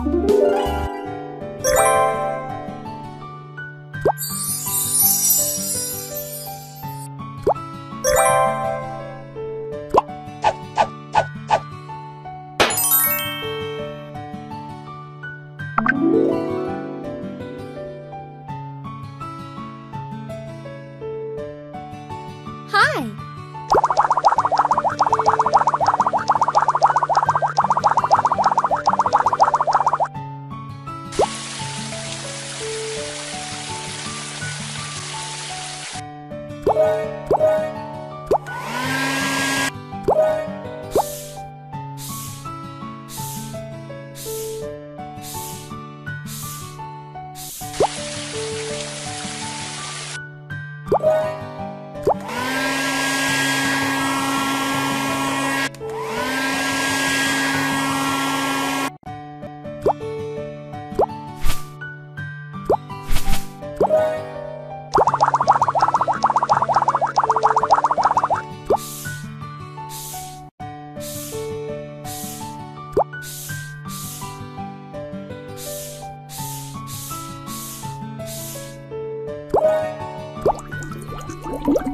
Hi.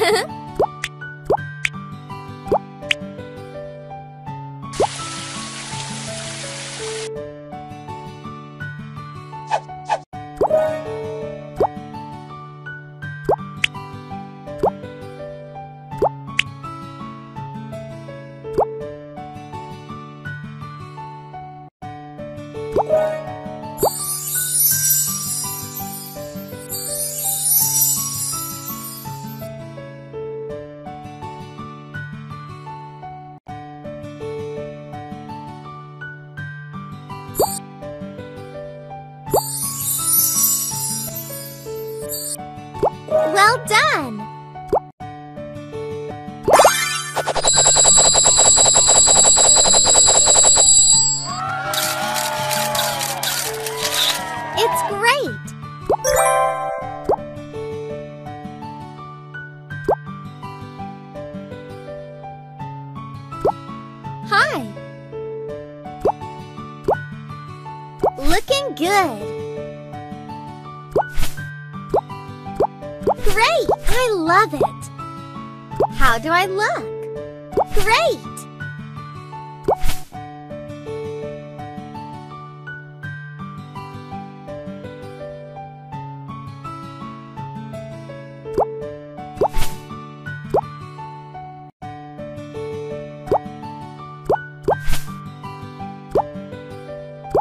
ハハハ。I look? Great!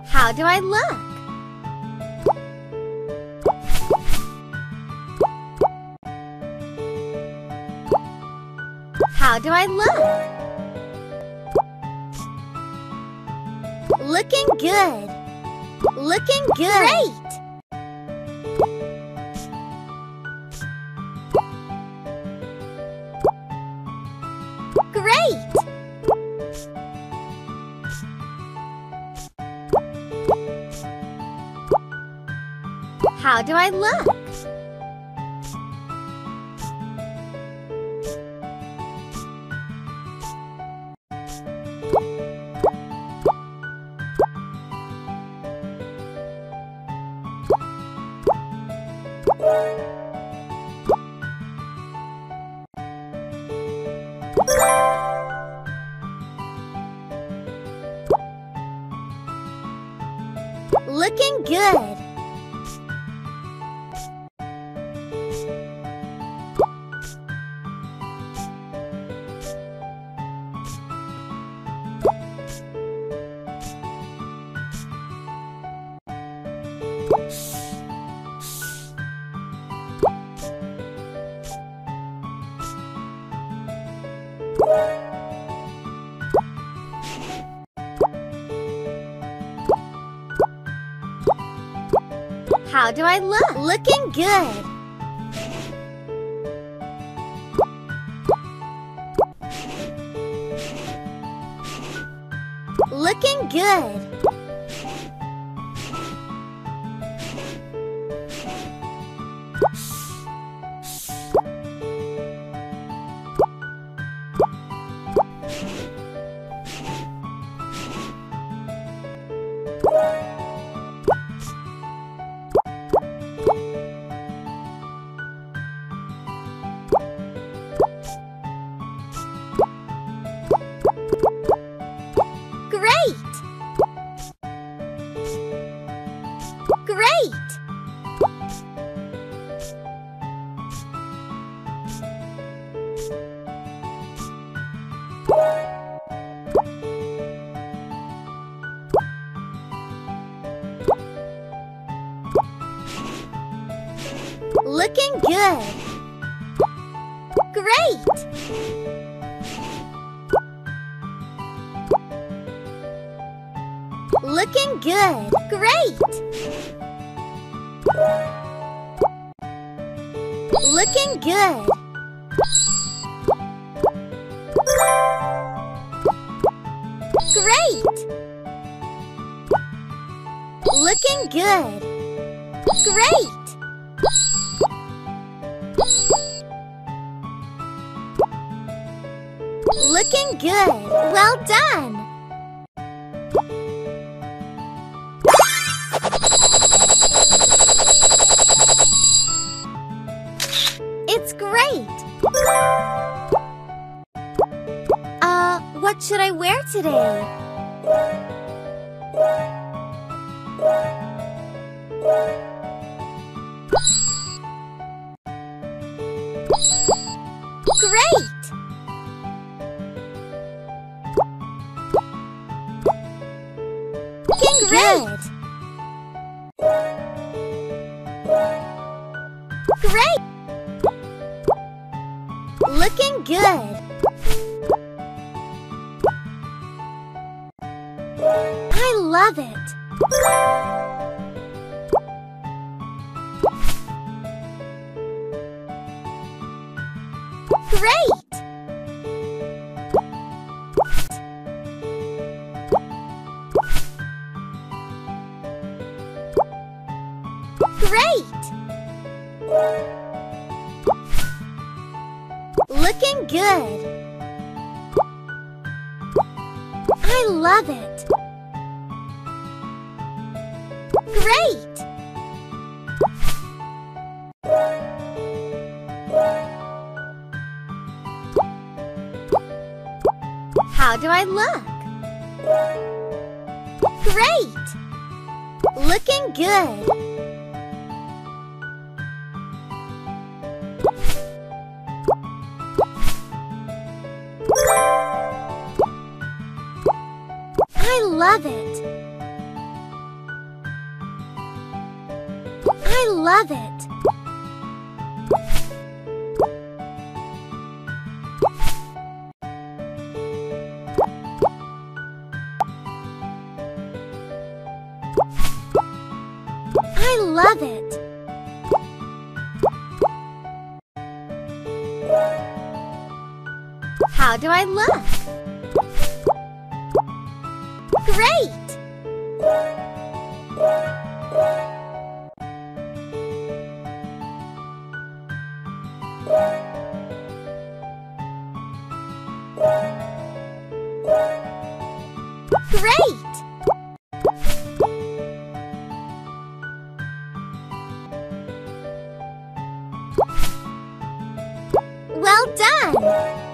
How do I look? How do I look? Looking good. Looking good. Great. Great. How do I look? Looking good. How do I look? Looking good. Looking good. Looking good. Great! Looking good. Great! Looking good. Great! Looking good. Well done. Today? Great! Looking good. Great! Looking good. Great! How do I look? Great! Looking good. I love it. I love it. Love it. How do I look? Great! Well done!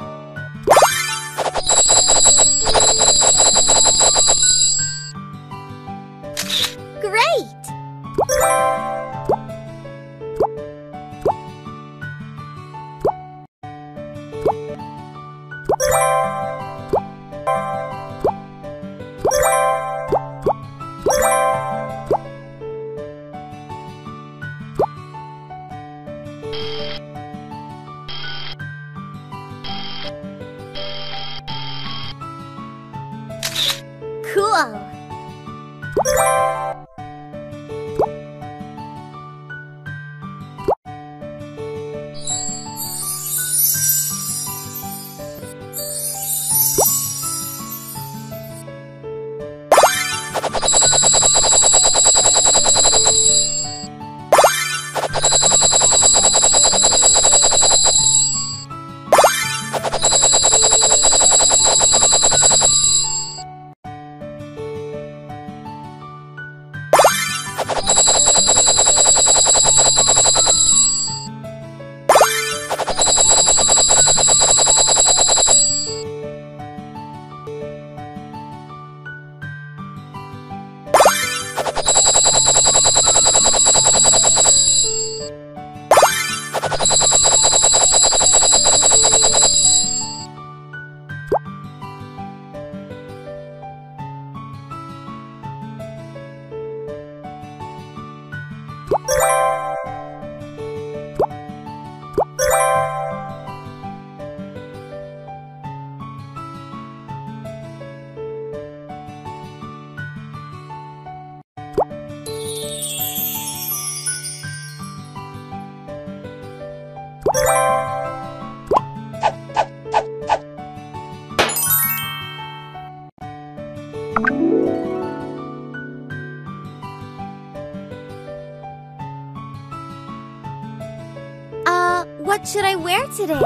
Uh, what should I wear today?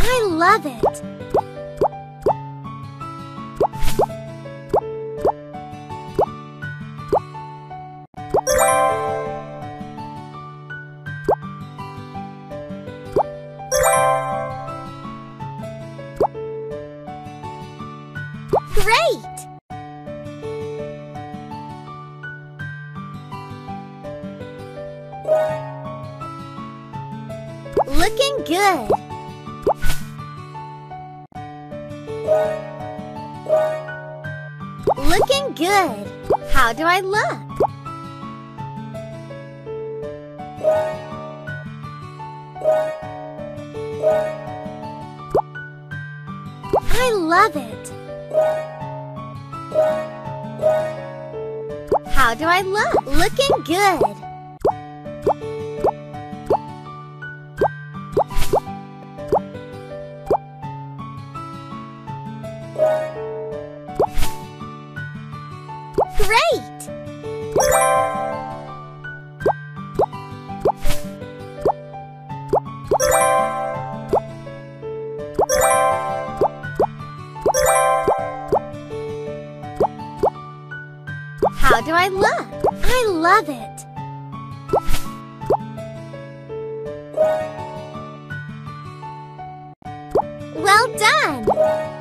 I love it. Great! Looking good. Looking good. How do I look? I love it. How do I look? Looking good. Great! Done!